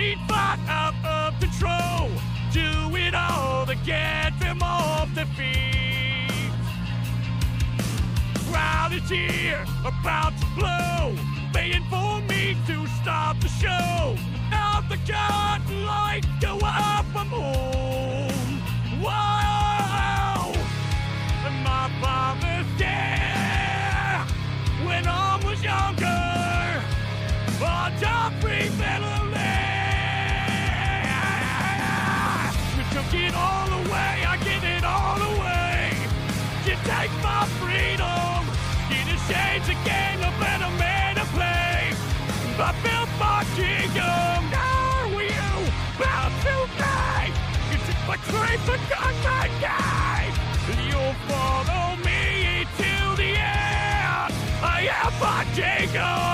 street fight out of control. Do it all to get them off their feet. Crowd is here, about to blow, Waiting for me to stop the show. Out the garden light, go up a moon. Wow, and my father's dead. When I was younger, I died. fight for freedom in change again a better man to play. I built my kingdom, now we you? bound to die. You took my dreams and got my guide. You'll follow me till the end. I am my kingdom.